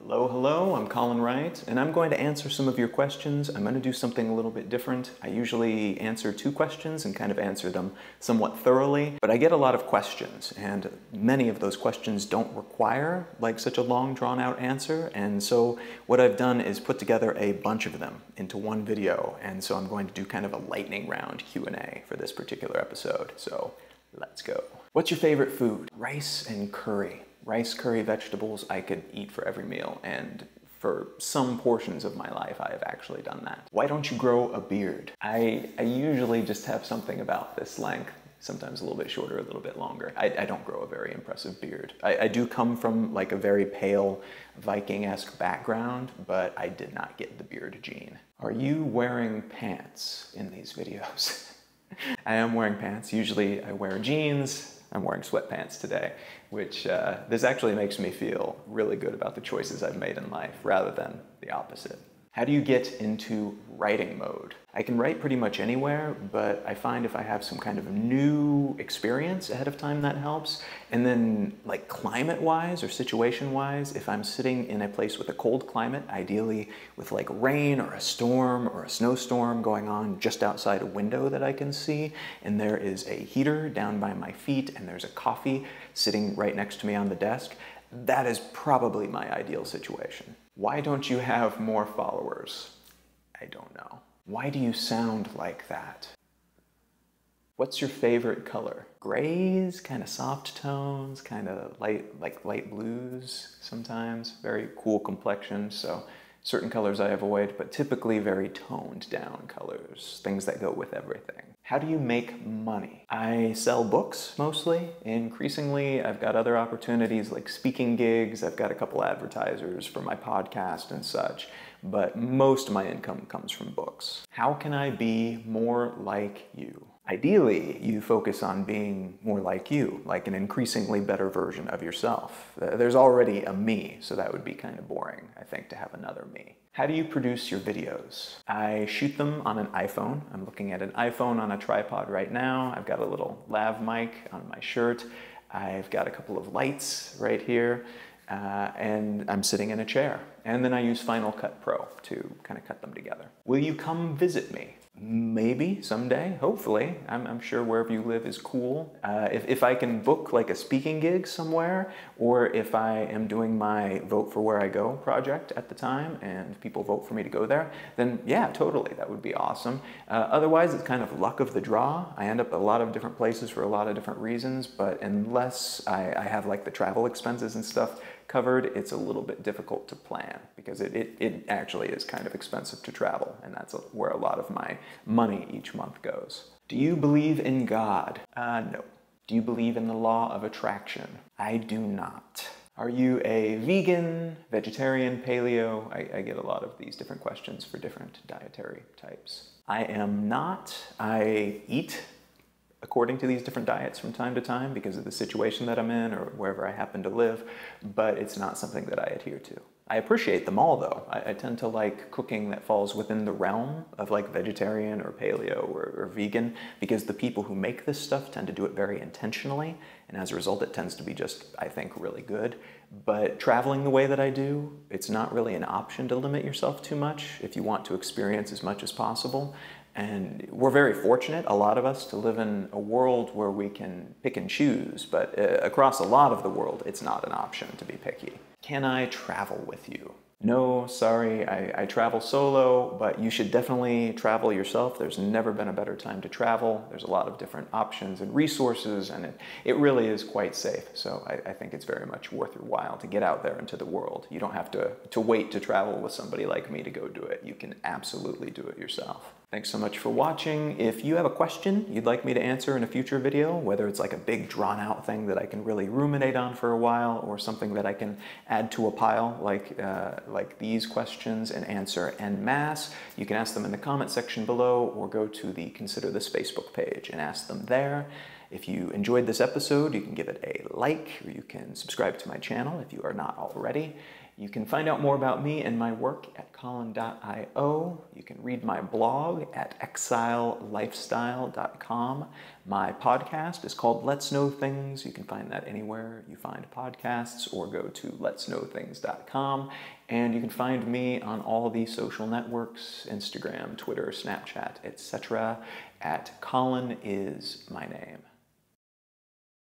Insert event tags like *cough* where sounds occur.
Hello, hello, I'm Colin Wright, and I'm going to answer some of your questions. I'm going to do something a little bit different. I usually answer two questions and kind of answer them somewhat thoroughly, but I get a lot of questions, and many of those questions don't require like such a long drawn out answer, and so what I've done is put together a bunch of them into one video, and so I'm going to do kind of a lightning round Q&A for this particular episode, so let's go. What's your favorite food? Rice and curry rice, curry, vegetables I could eat for every meal. And for some portions of my life, I have actually done that. Why don't you grow a beard? I, I usually just have something about this length sometimes a little bit shorter, a little bit longer. I, I don't grow a very impressive beard. I, I, do come from like a very pale Viking-esque background, but I did not get the beard gene. Are you wearing pants in these videos? *laughs* I am wearing pants. Usually I wear jeans, I'm wearing sweatpants today, which uh, this actually makes me feel really good about the choices I've made in life rather than the opposite. How do you get into writing mode? I can write pretty much anywhere, but I find if I have some kind of new experience ahead of time, that helps. And then like climate-wise or situation-wise, if I'm sitting in a place with a cold climate, ideally with like rain or a storm or a snowstorm going on just outside a window that I can see, and there is a heater down by my feet and there's a coffee sitting right next to me on the desk, that is probably my ideal situation. Why don't you have more followers? I don't know. Why do you sound like that? What's your favorite color? Grays, kind of soft tones, kind of light, like light blues sometimes. Very cool complexion, so certain colors I avoid, but typically very toned down colors, things that go with everything. How do you make money? I sell books mostly. Increasingly, I've got other opportunities like speaking gigs. I've got a couple advertisers for my podcast and such, but most of my income comes from books. How can I be more like you? Ideally, you focus on being more like you, like an increasingly better version of yourself. There's already a me, so that would be kind of boring, I think, to have another me. How do you produce your videos? I shoot them on an iPhone. I'm looking at an iPhone on a tripod right now. I've got a little lav mic on my shirt. I've got a couple of lights right here. Uh, and I'm sitting in a chair. And then I use Final Cut Pro to kind of cut them together. Will you come visit me? Maybe someday, hopefully. I'm, I'm, sure wherever you live is cool. Uh, if, if I can book like a speaking gig somewhere, or if I am doing my Vote for Where I Go project at the time and people vote for me to go there, then yeah, totally, that would be awesome. Uh, otherwise, it's kind of luck of the draw. I end up a lot of different places for a lot of different reasons, but unless I, I have like the travel expenses and stuff covered, it's a little bit difficult to plan because it, it, it actually is kind of expensive to travel, and that's where a lot of my money each month goes. Do you believe in God? Uh, no. Do you believe in the law of attraction? I do not. Are you a vegan, vegetarian, paleo? I, I, get a lot of these different questions for different dietary types. I am not. I eat according to these different diets from time to time because of the situation that I'm in or wherever I happen to live, but it's not something that I adhere to. I appreciate them all though. I, I tend to like cooking that falls within the realm of like vegetarian or paleo or, or vegan because the people who make this stuff tend to do it very intentionally and as a result it tends to be just, I think, really good. But traveling the way that I do, it's not really an option to limit yourself too much if you want to experience as much as possible. And we're very fortunate, a lot of us, to live in a world where we can pick and choose, but uh, across a lot of the world, it's not an option to be picky. Can I travel with you? No, sorry, I, I, travel solo, but you should definitely travel yourself. There's never been a better time to travel. There's a lot of different options and resources, and it, it really is quite safe. So I, I think it's very much worth your while to get out there into the world. You don't have to, to wait to travel with somebody like me to go do it. You can absolutely do it yourself. Thanks so much for watching. If you have a question you'd like me to answer in a future video, whether it's like a big drawn out thing that I can really ruminate on for a while or something that I can add to a pile like, uh, like these questions and answer en masse, you can ask them in the comment section below or go to the Consider This Facebook page and ask them there. If you enjoyed this episode, you can give it a like or you can subscribe to my channel if you are not already. You can find out more about me and my work at colin.io. You can read my blog at exilelifestyle.com. My podcast is called Let's Know Things. You can find that anywhere you find podcasts or go to letsknowthings.com. And you can find me on all the social networks Instagram, Twitter, Snapchat, etc. at Colin is my name.